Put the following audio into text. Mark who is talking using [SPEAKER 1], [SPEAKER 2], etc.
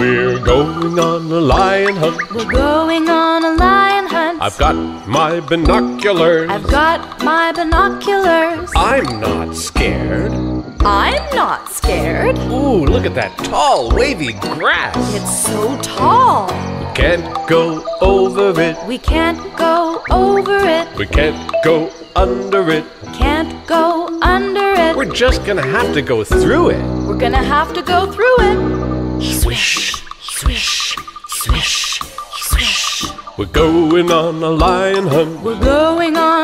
[SPEAKER 1] We're going on a lion hunt.
[SPEAKER 2] We're going on a lion hunt.
[SPEAKER 1] I've got my binoculars.
[SPEAKER 2] I've got my binoculars.
[SPEAKER 1] I'm not scared.
[SPEAKER 2] I'm not scared.
[SPEAKER 1] Ooh, look at that tall, wavy grass.
[SPEAKER 2] It's so tall.
[SPEAKER 1] We can't go over it.
[SPEAKER 2] We can't go over it.
[SPEAKER 1] We can't go under it.
[SPEAKER 2] Can't go under it.
[SPEAKER 1] We're just gonna have to go through it.
[SPEAKER 2] We're gonna have to go through it.
[SPEAKER 1] We're going on a lion hunt.
[SPEAKER 2] We're going on